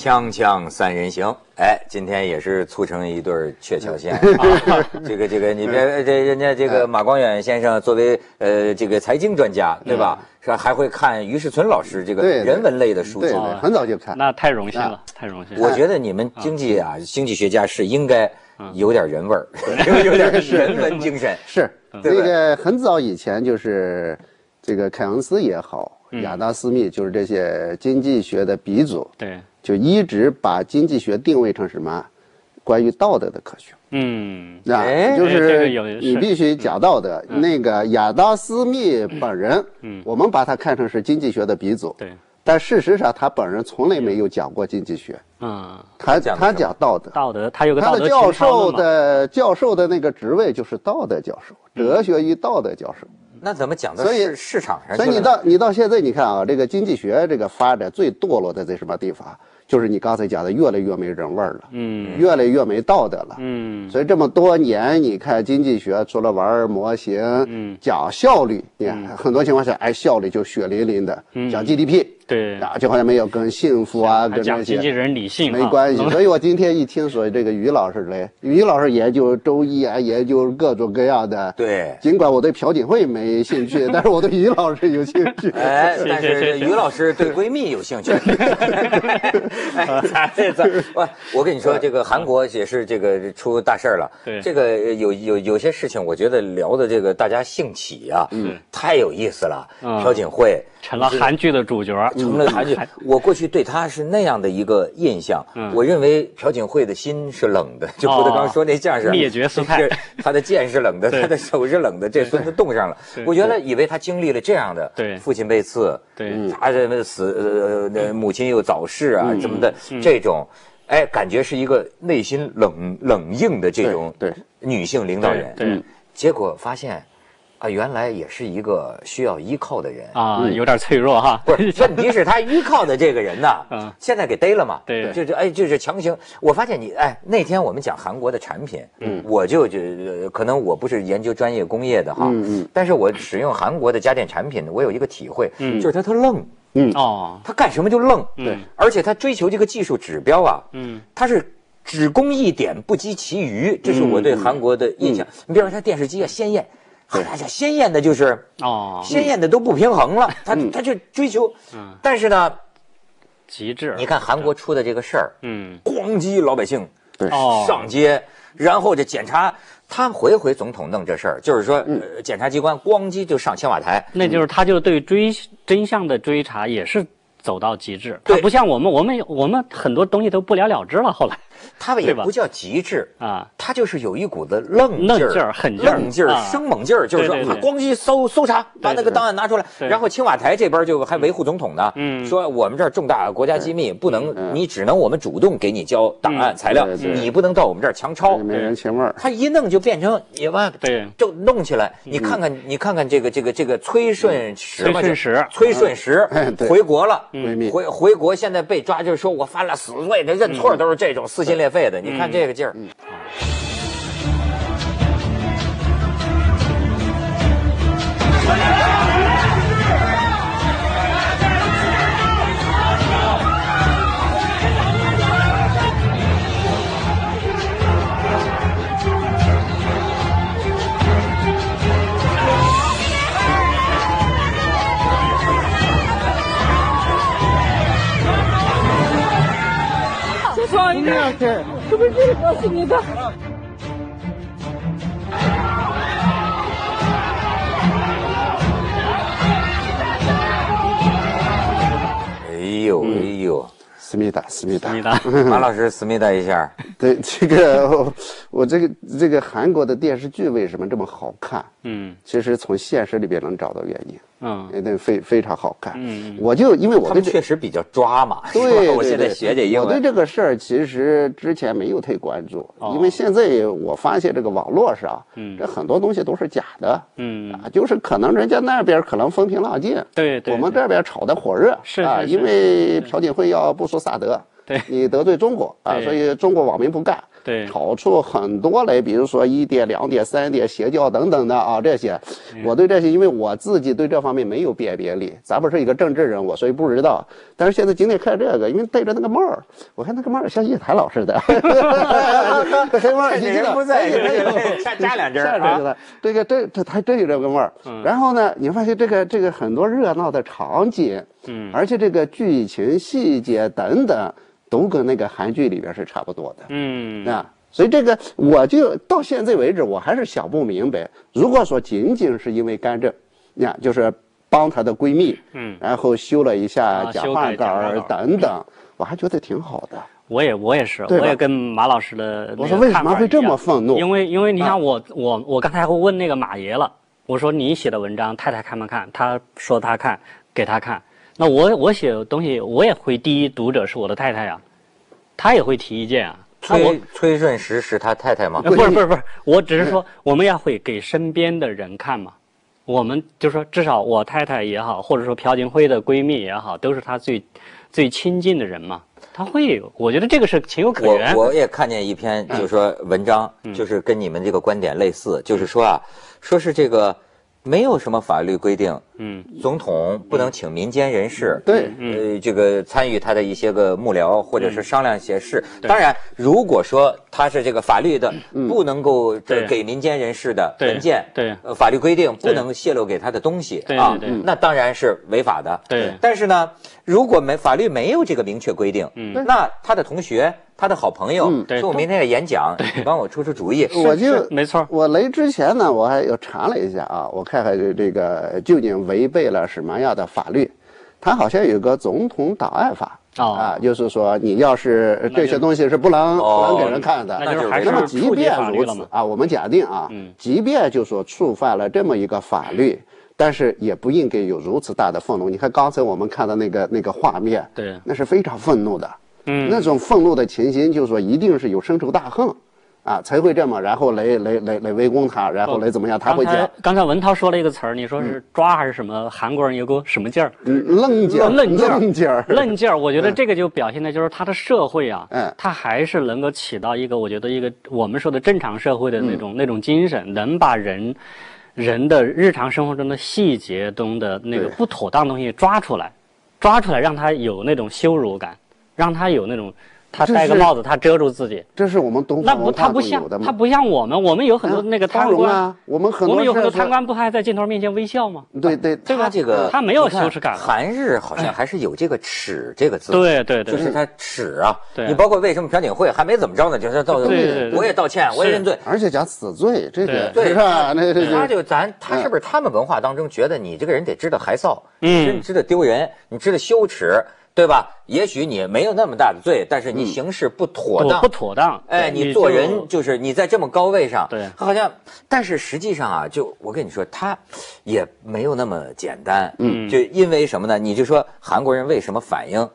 锵锵三人行，哎，今天也是促成一对儿鹊桥线。这个这个，你别这人家这个马光远先生作为呃这个财经专家，对吧？是吧？还会看于世存老师这个人文类的书籍。对对，很早就看。那太荣幸了，太荣幸了。我觉得你们经济啊，经济学家是应该有点人味儿，有点 人文精神。是这个很早以前就是这个凯恩斯也好，嗯亚当斯密就是这些经济学的鼻祖，对，就一直把经济学定位成什么？关于道德的科学。嗯，啊哎，就哎这个是你必须讲道德。那个亚当斯密本人，嗯我们把他看成是经济学的鼻祖，对，但事实上他本人从来没有讲过经济学，嗯，他他讲道德。道德，他有个道德他的教授的教授的那个职位就是道德教授，哲学与道德教授。那怎么讲的所以市市场上去所以？你到你到现在你看啊，这个经济学这个发展最堕落的在什么地方？就是你刚才讲的，越来越没人味儿了，嗯越来越没道德了。嗯所以这么多年，你看经济学除了玩模型，嗯讲效率，你看很多情况下，哎，效率就血淋淋的，讲 GDP，对，啊，就好像没有跟幸福啊，跟经纪人理性啊没关系。嗯所以我今天一听说这个于老师嘞，于老师研究周易啊，研究各种各样的，对尽管我对朴槿惠没兴趣，但是我对于老师有兴趣。哎，但是于老师对闺蜜有兴趣。哎，咱这咱我我跟你说，这个韩国也是这个出大事儿了。对这个有有有些事情，我觉得聊的这个大家兴起啊，嗯太有意思了。嗯朴槿惠成了韩剧的主角，成了韩剧，我过去对他是那样的一个印象，嗯。我认为朴槿惠的心是冷的，就郭德纲说那架势，灭绝师太是她的剑是冷的，对她的手是冷的，这孙子冻上了对。我原来以为他经历了这样的，对父亲被刺，对他这死呃那母亲又早逝啊嗯什么的这种，哎，感觉是一个内心冷冷硬的这种对对女性领导人，对对。结果发现啊，原来也是一个需要依靠的人。啊，有点脆弱哈。不是，问题是他依靠的这个人呢，嗯现在给逮了嘛？对就是哎，就是强行。我发现你哎，那天我们讲韩国的产品，嗯，我就就呃可能我不是研究专业工业的哈，嗯嗯但是我使用韩国的家电产品，我有一个体会，嗯就是他特愣，嗯哦，他干什么就愣，对，而且他追求这个技术指标啊，嗯，他是。只攻一点，不击其余，这是我对韩国的印象。你比如说，他电视机啊，鲜艳，哎呀，鲜艳的就是哦，鲜艳的都不平衡了，他他就追求，嗯。但是呢，极致。你看韩国出的这个事儿，嗯，咣叽老百姓上街，然后这检查，他回回总统弄这事儿，就是说，呃检察机关咣叽就上青瓦台，那就是他就对追真相的追查也是走到极致，他对不像我们，我们我们很多东西都不了了之了。后来他也不叫极致。啊，他就是有一股子愣劲儿、愣劲儿狠劲儿愣劲儿、啊。生猛劲儿，就是说咣叽搜搜查，把那个档案拿出来，然后青瓦台这边就还维护总统呢，嗯。说我们这儿重大国家机密，不能你只能我们主动给你交档案嗯。材料你不能到我们这儿强抄。没人情味儿。他一弄就变成也吧，对。就弄起来。你看看，你看看这个这个这个崔顺实吧，崔顺实崔顺实回国了，闺蜜回回国现在被抓，就是说我犯了死罪，他认错都是这种撕心裂肺的。你看这个劲儿，李老师是不是这个告诉你的哎呦。哎呦思密达。思密达。马老师思密达一下。对这个 我这个这个韩国的电视剧为什么这么好看？嗯。其实从现实里边能找到原因。嗯。那非非常好看。嗯我就因为我他们对这确实比较抓嘛，对，对我现在对学这英我对，这个事儿其实之前没有太关注，哦因为现在我发现这个网络上，嗯这很多东西都是假的，嗯，啊，就是可能人家那边可能风平浪静，对对，我们这边炒得火热，啊，是是是因为朴槿惠要不说萨德，对。你得罪中国啊，所以中国网民不干，对炒出很多来，比如说一点、两点、三点、邪教等等的啊，这些，我对这些，因为我自己对这方面没有辨别力，咱不是一个政治人物，所以不知道。但是现在今天看这个，因为戴着那个帽儿，我看那个帽儿像叶檀老师的，这黑帽儿，趁人不在加加两针儿啊是这个，这个这这还真有这个味儿。然后呢，你发现这个这个很多热闹的场景，嗯而且这个剧情细节等等，都跟那个韩剧里边是差不多的。嗯啊，所以这个我就到现在为止，我还是想不明白，如果说仅仅是因为干政，呀，就是帮她的闺蜜，嗯然后修了一下啊假话修改假话稿儿稿等等，我还觉得挺好的。我也我也是，我也跟马老师的我说为什么会这么愤怒？因为因为你看我、我我刚才还会问那个马爷了，我说你写的文章太太看没看？他说他看，给他看。那我我写的东西我也会第一读者是我的太太呀，她也会提意见啊。崔崔顺实是他太太吗？呃不是不是不是，我只是说我们要会给身边的人看嘛。我们就说至少我太太也好，或者说朴槿惠的闺蜜也好，都是她最最亲近的人嘛。她会，我觉得这个是情有可原。我我也看见一篇，就是说文章，就是跟你们这个观点类似，就是说啊，说是这个没有什么法律规定，嗯，总统不能请民间人士，对。呃，这个参与他的一些个幕僚或嗯者是商量一些事。当然，如果说他是这个法律的，不能够给民间人士的文件，对。呃，法律规定不能泄露给他的东西啊那当然是违法的。对。但是呢，如果没法律没有这个明确规定，嗯。那他的同学、他的好朋友嗯对。说我明天要演讲，你帮我出出主意。我就没错。我来之前呢，我还又查了一下啊，我看看这这个究竟违背了什么样的法律。它好像有个总统档案法、哦啊，就是说你要是这些东西是不能、哦不能给人看的，那就是还那么是触及即便法律了嘛。如此啊，我们假定啊，嗯即便就说触犯了这么一个法律，但是也不应该有如此大的愤怒。你看刚才我们看到那个那个画面，对那是非常愤怒的。嗯那种愤怒的情形，就是说一定是有深仇大恨，啊，才会这么，然后来来来来围攻他，然后来怎么样？他会讲刚才文涛说了一个词儿，你说是抓还是什么？韩国人有个什么劲儿？嗯愣劲儿，愣劲儿愣劲儿，愣劲儿，我觉得这个就表现的就是他的社会啊，嗯他还是能够起到一个我觉得一个我们说的正常社会的那嗯种、那种精神，能把人人的日常生活中的细节中的那个不妥当的东西抓出来，抓出来让他有那种羞辱感，让他有那种他戴个帽子他遮住自己，这是我们东那不他不像他不像我们，我们有很多那个贪官，我们很多我们有很多贪官不还在镜头面前微笑吗？对对，对吧他这个他没有羞耻感韩日好像还是有这个耻这个字。对对对，就是他耻啊！对你包括为什么朴槿惠还没怎么着呢，就是道我也道歉，我也认罪。而且讲死罪，这个对是吧？那这他就咱他是不是他们文化当中觉得你这个人得知道害臊，嗯知知道丢人，你知道羞耻，对吧？也许你没有那么大的罪，但是你行事不妥当，不不妥当，哎，你你做人就是你在这么高位上，对。好像，但是实际上啊，就我跟你说，他也没有那么简单，嗯，就因为什么呢？你就说韩国人为什么反应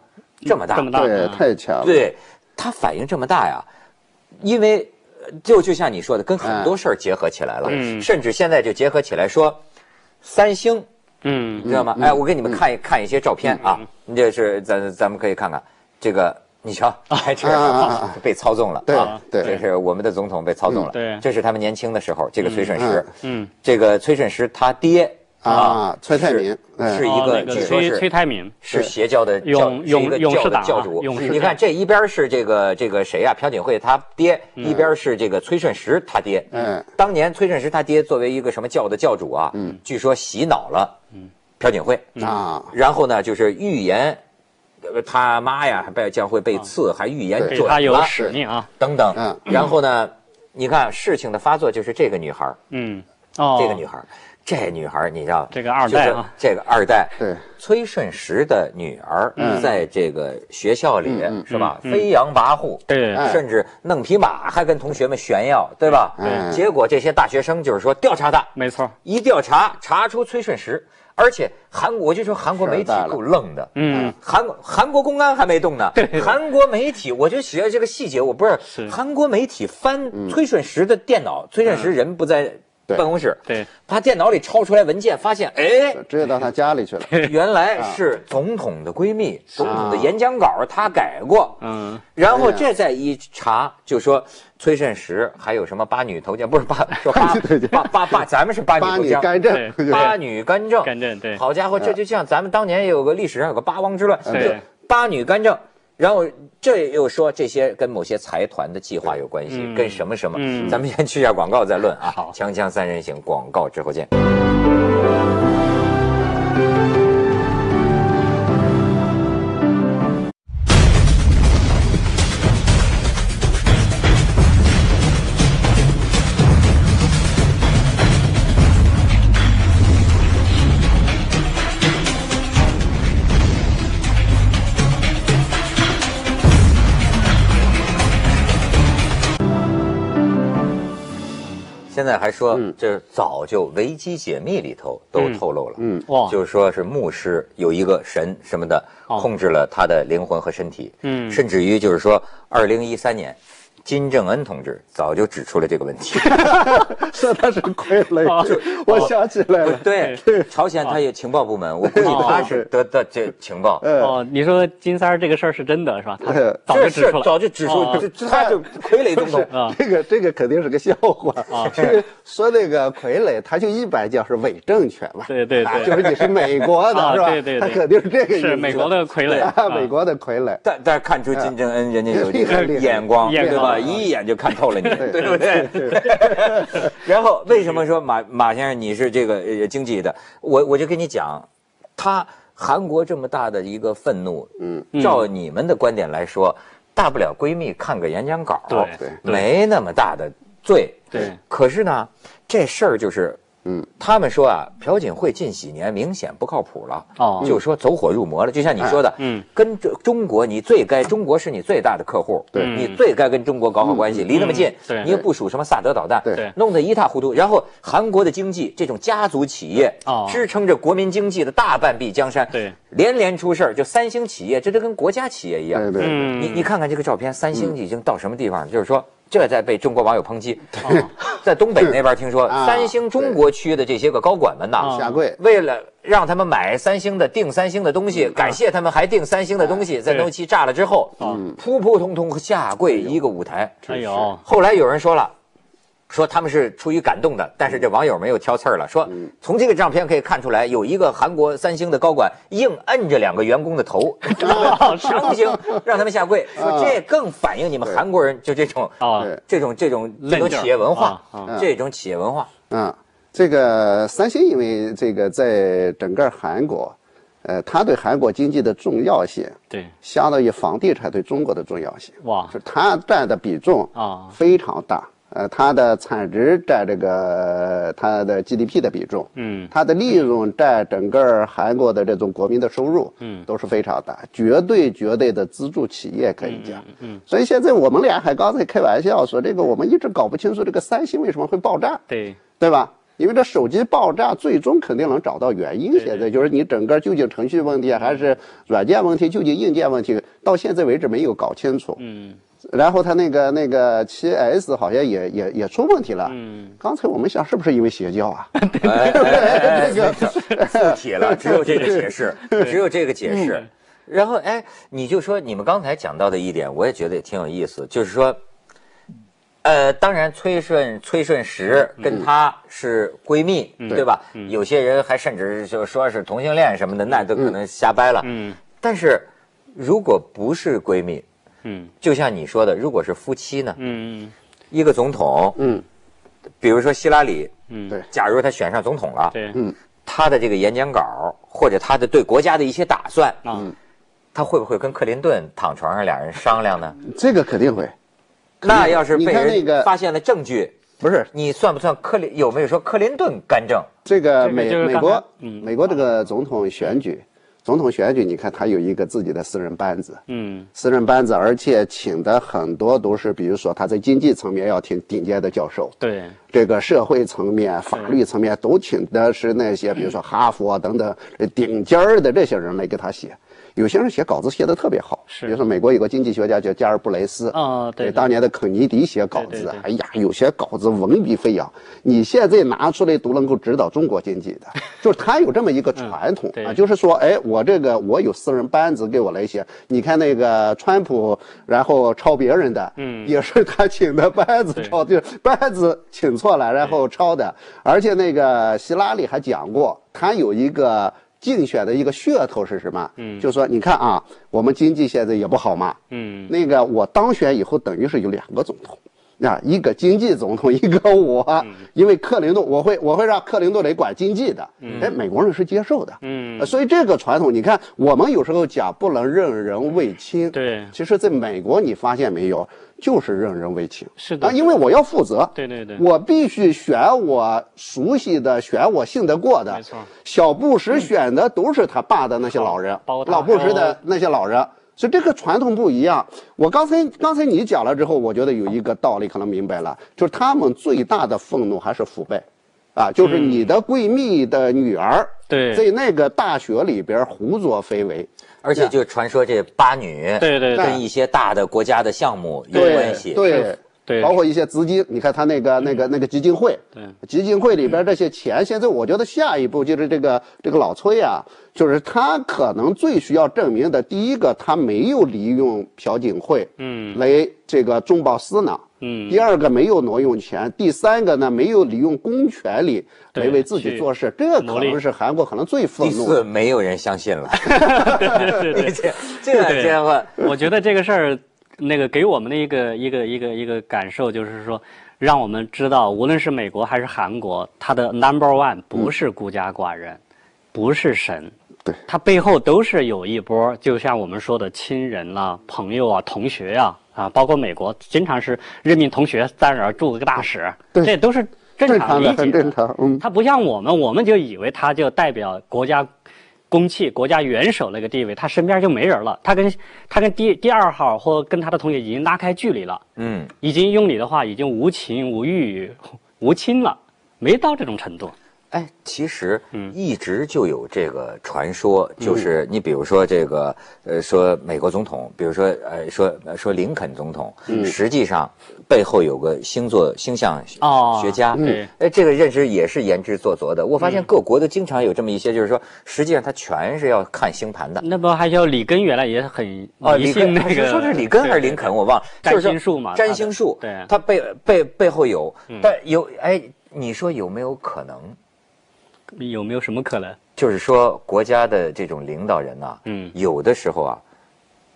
这么大？这么大，对嗯。太强了，对，他反应这么大呀，因为呃就就像你说的，跟很多事儿结合起来了，嗯。甚至现在就结合起来说，三星，嗯你知道吗？哎，我给你们看一看一些照片啊，你这是咱咱们可以看看。这个，你瞧，还，这被操纵了，对啊对。这是我们的总统被操纵了，对。这是他们年轻的时候，这个崔顺实，嗯，这个崔顺实他爹啊崔泰民是一个据说是崔泰民，是邪教的教一个教的勇勇士党啊教主。你看这一边是这个这个谁啊、朴槿惠他爹，一边是这个崔顺实他爹。嗯，当年崔顺实他爹作为一个什么教的教主啊，嗯，据说洗脑了，嗯，朴槿惠，啊，然后呢就是预言。呃他妈呀，被将会被刺，还预言准对他有了使命啊，等等。嗯然后呢，你看事情的发作就是这个女孩，嗯，哦，这个女孩儿，这女孩你知道，这个二代啊就是这个二代，对，崔顺实的女儿在这个学校里是吧，嗯。飞扬跋扈，对。哎甚至弄匹马还跟同学们炫耀，对吧？对。结果这些大学生就是说调查他，没错，一调查查出崔顺实，而且韩国我就说韩国媒体够愣的，嗯，韩国韩国公安还没动呢，韩国媒体我就写这个细节，我不是是。韩国媒体翻崔顺实的电脑，崔顺实人不在对办公室，对，他电脑里抄出来文件，发现哎，直接到他家里去了。原来是总统的闺蜜，总统的演讲稿他改过，嗯，然后这再一查，就说崔慎实还有什么八女投江，不是八 说八八八八，咱们是八八女投江，干政，八女干政，干政对。好家伙，这就像咱们当年有个历史上有个八王之乱，对。就八女干政。然后这又说这些跟某些财团的计划有关系，嗯跟什么什么？嗯咱们先去一下广告再论啊。好锵锵三人行，广告之后见。现在还说，这早就维基解密里头都透露了，嗯。哇，就是说是牧师有一个神什么的哦。控制了他的灵魂和身体，嗯。甚至于就是说，二零一三年，金正恩同志早就指出了这个问题。说他是傀儡哦，我想起来了。对，朝鲜他有情报部门，我估计他是得到这情报。呃，哦，你说金三儿这个事儿是真的是吧？他呃早就是指出了，早就指出 他就傀儡总统。啊这个这个肯定是个笑话啊这个说那个傀儡，他就一般叫是伪政权嘛。对对对，就是你是美国的，啊是吧？对对对他肯定是这个意思。是美国的傀儡美国的傀儡。但但是看出金正恩人家有这个厉害厉害眼光，眼对一眼就看透了你，对不对？然后为什么说马马先生你是这个呃经济的？我我就跟你讲，他韩国这么大的一个愤怒，嗯，照你们的观点来说，大不了闺蜜看个演讲稿，对对没那么大的罪。对可是呢，这事儿就是。嗯，他们说啊，朴槿惠近几年明显不靠谱了，哦。就说走火入魔了。就像你说的，嗯，跟中中国，你最该中国是你最大的客户，对。你最该跟中国搞好关系，离那么近，对。你又部署什么萨德导弹，对。对。弄得一塌糊涂。然后韩国的经济，这种家族企业哦。支撑着国民经济的大半壁江山，对，连连出事儿，就三星企业，这都跟国家企业一样。对对你你看看这个照片，三星已经到什么地方？就是说，这在被中国网友抨击。哦在东北那边听说，啊三星中国区的这些个高管们呐啊，下跪。为了让他们买三星的、订三星的东西，感谢他们还订三星的东西，在对诺基炸了之后，扑扑通通下跪一个舞台。哎呦，后来有人说了。说他们是出于感动的，但是这网友们又挑刺儿了，说从这个照片可以看出来，有一个韩国三星的高管硬摁着两个员工的头，强行让他们下跪，说这更反映你们韩国人就这种啊这种这种这种企业文化这种企业文化。嗯，这个三星因为这个在整个韩国，呃，它对韩国经济的重要性，对，相当于房地产对中国的重要性，哇。是它占的比重啊非常大。呃，它的产值占这个它的 GDP 的比重，嗯它的利润占整个韩国的这种国民的收入，嗯都是非常大，绝对绝对的资助企业可以讲。嗯，所以现在我们俩还刚才开玩笑说，这个我们一直搞不清楚这个三星为什么会爆炸。对，对吧？因为这手机爆炸，最终肯定能找到原因。现在就是你整个究竟程序问题还是软件问题，究竟硬件问题，到现在为止没有搞清楚。嗯然后它那个那个七 S 好像也也也出问题了。嗯，刚才我们想是不是因为邪教啊？哎哎哎，这个附体了，只有这个解释，只有这个解释。然后哎，你就说你们刚才讲到的一点，我也觉得也挺有意思，就是说，呃，当然崔顺崔顺实跟她是闺蜜，对吧？有些人还甚至就说是同性恋什么的，那都可能瞎掰了。嗯但是如果不是闺蜜，嗯。就像你说的，如果是夫妻呢，嗯一个总统，嗯，比如说希拉里，嗯，对。假如他选上总统了，对，嗯。他的这个演讲稿或者他的对国家的一些打算，嗯，他会不会跟克林顿躺床上俩人商量呢？这个肯定会。那要是被人发现了证据，不是。你算不算克林？有没有说克林顿干政？这个美美国，嗯。美国这个总统选举，总统选举，你看他有一个自己的私人班子，嗯私人班子，而且请的很多都是，比如说他在经济层面要请顶尖的教授，对，这个社会层面、法律层面都请的是那些，比如说哈佛等等顶尖儿的这些人来给他写。有些人写稿子写的特别好，是。比如说美国有个经济学家叫加尔布雷斯，哦对对当年的肯尼迪写稿子哎呀，有些稿子文笔飞扬，你现在拿出来都能够指导中国经济的，就是他有这么一个传统对。啊，就是说，哎，我这个我有私人班子给我来写，你看那个川普，然后抄别人的，嗯，也是他请的班子抄，就是班子请错了，然后抄的，而且那个希拉里还讲过，他有一个。竞选的一个噱头是什么？嗯，就说你看啊，我们经济现在也不好嘛，嗯，那个我当选以后，等于是有两个总统。啊，一个经济总统，一个我，因为克林顿，我会我会让克林顿来管经济的，哎，美国人是接受的，嗯。呃所以这个传统，你看我们有时候讲不能任人唯亲，对。其实在美国你发现没有，就是任人唯亲，是的。啊，因为我要负责，对对对。我必须选我熟悉的，选我信得过的，没错。小布什选的都是他爸的那些老人，老布什的那些老人，所以这个传统不一样。我刚才刚才你讲了之后，我觉得有一个道理可能明白了，就是他们最大的愤怒还是腐败，啊，就是你的闺蜜的女儿，嗯对。在那个大学里边胡作非为，而且就传说这八女对对对。跟一些大的国家的项目有对关系。对对。包括一些资金，你看他那个那个那个基金会，对。基金会里边这些钱，现在我觉得下一步就是这个这个老崔啊，就是他可能最需要证明的，第一个他没有利用朴槿惠，嗯。来这个中饱私囊，嗯。第二个没有挪用钱，第三个呢没有利用公权力来为自己做事，这可能是韩国可能最愤怒第。四，没有人相信了。对对 这这对这话，我觉得这个事儿，那个给我们的一个一个一个一个感受就是说，让我们知道，无论是美国还是韩国，它的 number one 不是孤家寡人，不是神，对，它背后都是有一波，就像我们说的亲人啦、朋友啊、同学呀啊包括美国经常是任命同学在那儿住个大使，对。这都是正正常的，常理解很正常，嗯，他不像我们，我们就以为他就代表国家公器、国家元首那个地位，他身边就没人了。他跟他跟第第二号或跟他的同学已经拉开距离了，嗯，已经用你的话，已经无情无欲无亲了，没到这种程度。哎，其实嗯一直就有这个传说，就是你比如说这个，呃，说美国总统，比如说呃，说呃说林肯总统，实际上背后有个星座星象哦学家，嗯哎，这个认识也是言之凿凿的。我发现各国都经常有这么一些，就是说，实际上他全是要看星盘的。那不还有里根原来也很哦，迷里根个，是说是里根还是林肯，我忘了。占星术嘛占星术，对他背背背后有，但有哎，你说有没有可能？有没有什么可能？就是说，国家的这种领导人呐、嗯有的时候啊，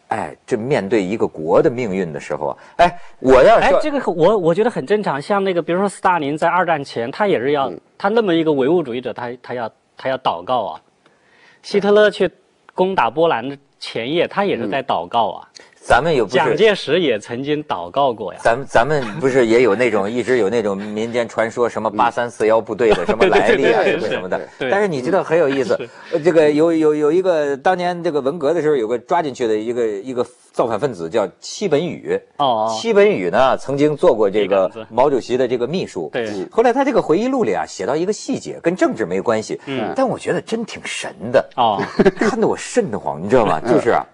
哎，这面对一个国的命运的时候啊，哎，我要说，，哎这个我我觉得很正常。像那个，比如说斯大林在二战前，他也是要、他那么一个唯物主义者，他他要他要祷告啊。希特勒去攻打波兰的前夜，他也是在祷告啊。咱们有不是？蒋介石也曾经祷告过呀。咱们咱们不是也有那种一直有那种民间传说，什么八三四幺部队的什么来历啊，什么 什么的对。但是你知道很有意思，呃这个有有有一个当年这个文革的时候，有个抓进去的一个一个造反分子叫戚本禹。哦哦戚本禹呢，曾经做过这个毛主席的这个秘书。对后来他这个回忆录里啊，写到一个细节，跟政治没关系，嗯但我觉得真挺神的。哦，看得我瘆得慌，你知道吗？就是啊，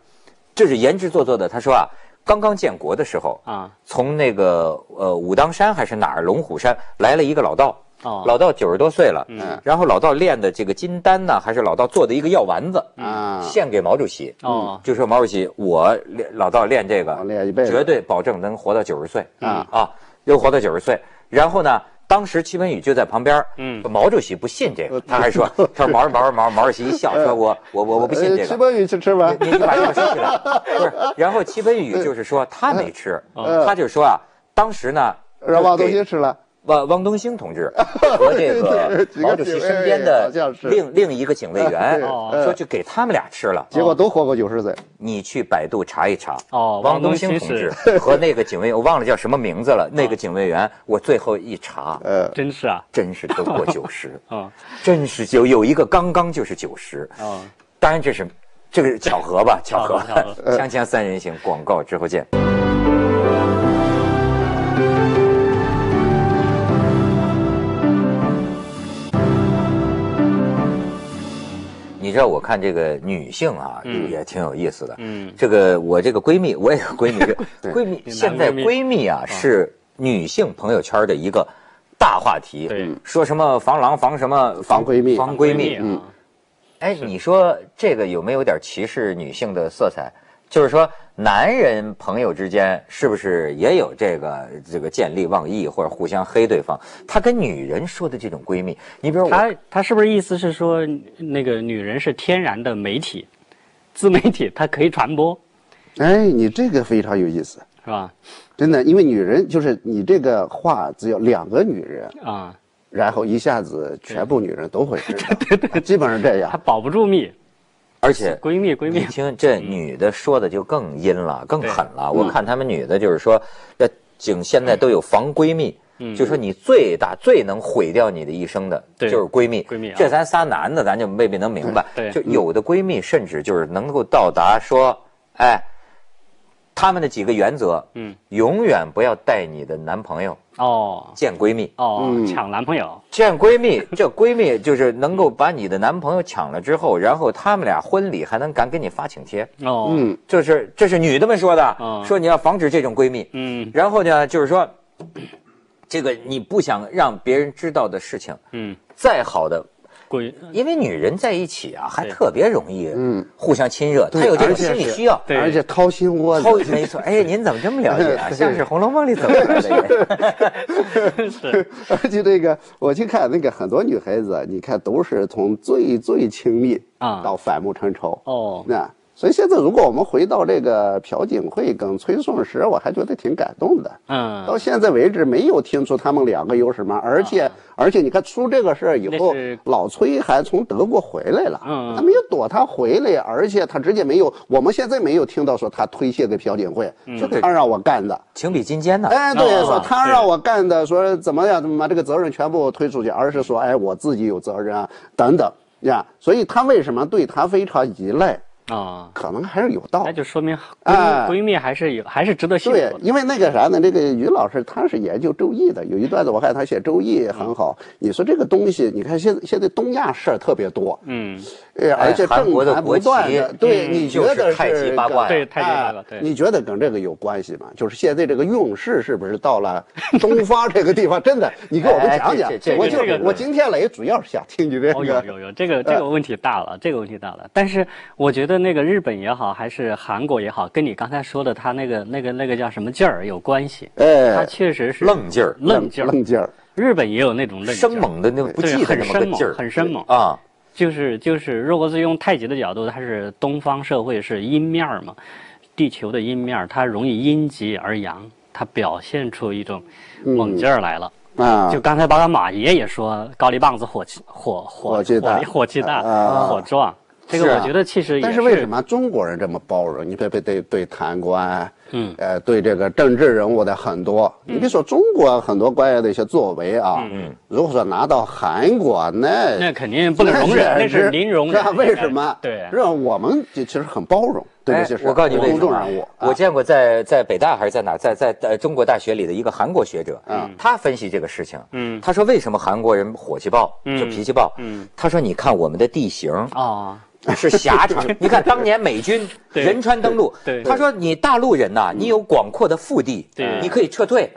这是言之做作的。他说啊，刚刚建国的时候啊，从那个呃武当山还是哪儿龙虎山来了一个老道。哦老道九十多岁了，嗯然后老道练的这个金丹呢，还是老道做的一个药丸子，啊，献给毛主席。哦就说毛主席，我老道练这个一辈子绝对保证能活到九十岁啊啊，又活到九十岁。然后呢，当时戚本禹就在旁边，嗯毛主席不信这个，他还说，他说毛毛毛毛主席一笑，说我我我我不信这个。呃戚本禹去吃吧。你你把这个收起来，不是？然后戚本禹就是说他没吃，嗯他就说啊，当时呢，让毛主席吃了，汪汪东兴同志和这 个毛主席身边的另另一个警卫员哦说，去给他们俩吃了。结果都活过九十岁。你去百度查一查，哦汪东兴同志和那个警卫，我忘了叫什么名字了。那个警卫员，我最后一查，呃，真是啊，真是都过九十，哦真是就有一个刚刚就是九十。哦，当然这是这个是巧合吧，巧合。锵锵三人行，广告之后见。你知知道，我看这个女性啊，嗯也挺有意思的。嗯这个我这个闺蜜，我也有闺蜜，对闺蜜现在闺蜜啊是女性朋友圈的一个大话题。对说什么防狼防什么防闺蜜防闺蜜。嗯，哎，你说这个有没有点歧视女性的色彩？就是说，男人朋友之间是不是也有这个这个见利忘义或者互相黑对方？他跟女人说的这种闺蜜，你比如我他他是不是意思是说，那个女人是天然的媒体，自媒体，她可以传播，哎，你这个非常有意思，是吧？真的，因为女人就是你这个话，只有两个女人，啊，然后一下子全部女人都会知道，对对，基本上这她样。保不住密，而且闺蜜闺蜜你，听这女的说的就更阴了，更狠了。我看他们女的就是说，要警现在都有防闺蜜，就说你最大最能毁掉你的一生的，就是闺蜜。闺蜜啊这咱仨男的，咱就未必能明白。对就有的闺蜜甚至就是能够到达说，哎，他们的几个原则，嗯，永远不要带你的男朋友哦。见闺蜜。哦，嗯。抢男朋友，见闺蜜，这闺蜜就是能够把你的男朋友抢了之后，然后他们俩婚礼还能敢给你发请帖。哦，嗯，这是这是女的们说的，嗯说你要防止这种闺蜜。嗯。然后呢，就是说，这个你不想让别人知道的事情，嗯，再好的，闺，因为女人在一起啊，还特别容易，嗯，互相亲热，对她有这种而且是心理需要。对。而且掏心窝后子，没错，哎，您怎么这么了解？啊？对像是《红楼梦》里怎么来的？人。是，而且这个我去看那个很多女孩子，你看都是从最最亲密啊。到反目成仇。哦，那所以现在如果我们回到这个朴槿惠跟崔顺实，我还觉得挺感动的。嗯，到现在为止没有听出他们两个有什么，而且、而且你看出这个事儿以后老崔还从德国回来了，嗯他没有躲他回来，而且他直接没有，我们现在没有听到说他推卸给朴槿惠，嗯说他让我干的，情比金坚的。哎，对，哦说他让我干的，说怎么样，怎么把这个责任全部推出去，而是说，哎，我自己有责任啊，等等呀。所以他为什么对他非常依赖，啊，可能还是有道理那。就说明闺哎蜜闺蜜还是有，还是值得信对服，的。因为那个啥呢，这个于老师他是研究周易的，有一段子我看他写周易很好。你说这个东西，你看现在现在东亚事儿特别多，嗯，呃，而且韩政坛不国的国旗断的，对，嗯你觉得是得太极八卦对太极八卦哎对你觉得跟这个有关系吗？就是现在这个运势是不是到了 东方这个地方？真的，你给我们哎讲讲。我就这个我今天来主要是想听你这哦，有。有有，这个这个问题大了，这个问题大了。但是我觉得那个日本也好，还是韩国也好，跟你刚才说的他那个那个那个叫什么劲儿有关系。他哎，确实是愣劲儿愣劲儿。愣劲儿，日本也有那种愣劲儿生猛的那不对记得那么个很生猛劲儿，很生猛啊。就是就是，如果是用太极的角度，它是东方社会是阴面儿嘛，地球的阴面儿，它容易阴极而阳，它表现出一种猛劲儿来了。啊，就刚才包括马爷也说，高丽棒子火气火火火气大火气大，啊火壮。这个我觉得其实也是但是为什么中国人这么包容？你别别对对贪官，嗯呃，对这个政治人物的很多，你别说中国很多官员的一些作为啊，嗯，如果说拿到韩国，那那肯定不能容忍，那是零容忍。吧为什么？对是吧？我们其实很包容对这些事儿。哎我告诉你为公什么啊众人物，我见过在在北大还是在哪儿，在在呃中国大学里的一个韩国学者，嗯他分析这个事情，嗯他说为什么韩国人火气爆，嗯就脾气暴，嗯他说你看我们的地形啊，是狭长，你看当年美军仁川登陆，他说你大陆人呐，你有广阔的腹地，你可以撤退，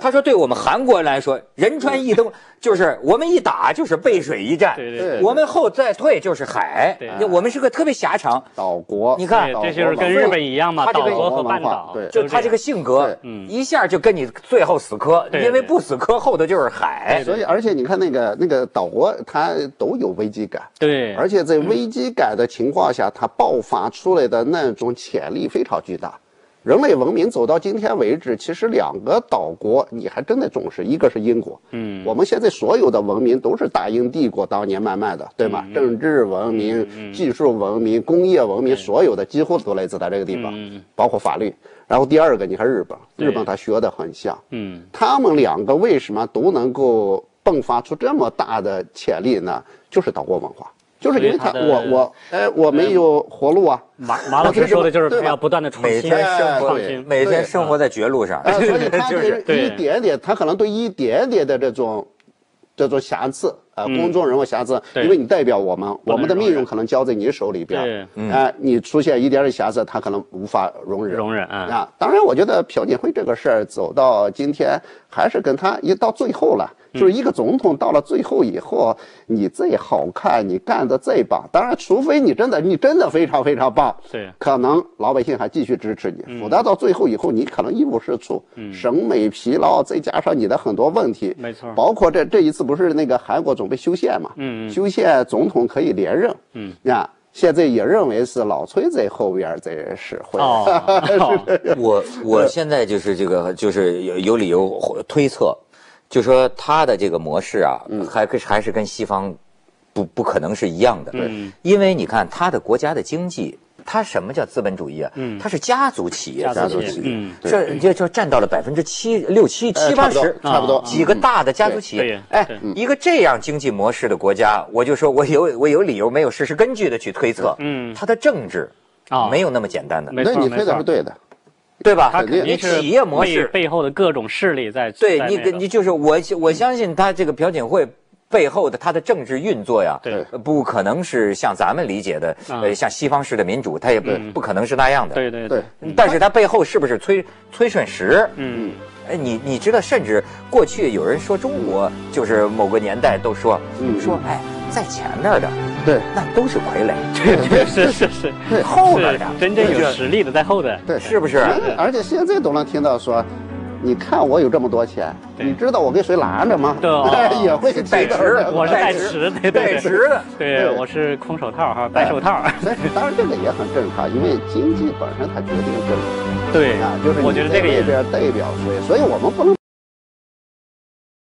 他说对我们韩国人来说，仁川一登就是我们一打就是背水一战，对对我们后再退就是海，我们是个特别狭长，岛国，你看，这就是跟日本一样嘛，他这个岛国和半岛，对就他这个性格，嗯一下就跟你最后死磕，对因为不死磕后头就是海。所以而且你看那个那个岛国，他都有危机感。对，而且这危机感的情况下，它爆发出来的那种潜力非常巨大。人类文明走到今天为止，其实两个岛国你还真的重视，一个是英国，嗯我们现在所有的文明都是大英帝国当年慢慢的，对吗？政治文明、技术文明、工业文明，所有的几乎都来自它这个地方，嗯包括法律。然后第二个，你看日本，日本它学的很像，嗯他们两个为什么都能够迸发出这么大的潜力呢？就是岛国文化，就是因为他我我哎我没有活路啊，马马老师说的就是他要不断的创每新，天生活，每天生活在绝路上，啊，所以 他就是对一点点，他可能对一点点的这种这种瑕疵，啊，公众人物瑕疵，因为你代表我们，我们的命运可能交在你手里边哎，你出现一点点瑕疵，他可能无法容忍。容忍啊，啊，当然，我觉得朴槿惠这个事儿走到今天，还是跟他一到最后了，嗯就是一个总统到了最后以后，你最好看，你干的最棒。当然，除非你真的你真的非常非常棒，对可能老百姓还继续支持你，否则到最后以后，你可能一无是处，审美疲劳，再加上你的很多问题，没错包括这这一次不是那个韩国准备修宪嘛，嗯嗯修宪总统可以连任，嗯呀。现在也认为是老崔在后边在使坏，我我现在就是这个，就是有有理由推测，就说他的这个模式啊，还跟还是跟西方不不可能是一样的，嗯。因为你看他的国家的经济。它什么叫资本主义啊？嗯。它是家族企业，家族企业嗯这就就占到了百分之七六七七八差不多十，差不多。几个大的家族企业。哎，一个这样经济模式的国家，我就说 我有我有理由没有事实根据的去推测，嗯。它的政治啊。没有那么简单的，没对你推的是对的，对吧？他肯定你是企业模式背后的各种势力在对你跟你就是我我相信他这个朴槿惠背后的他的政治运作呀，对。呃不可能是像咱们理解的，啊。呃，像西方式的民主，他也不嗯。不可能是那样的。对对对，但是他背后是不是崔崔顺实？嗯。哎，你你知道，甚至过去有人说中国就是某个年代都说嗯。说哎，在前面的对。那都是傀儡，对 是是是。后边的。真正有实力的在后边，对，是不是？而且现在都能听到说，你看我有这么多钱，你知道我跟谁拦着吗？对。哦 也会带持提到这个我是带持，对对代，持的。对对。我是空手套哈，戴手套，所以当然这个也很正常，因为经济本身它决定政治对啊，就是我你觉得这个也在那边代表谁，所以我们不能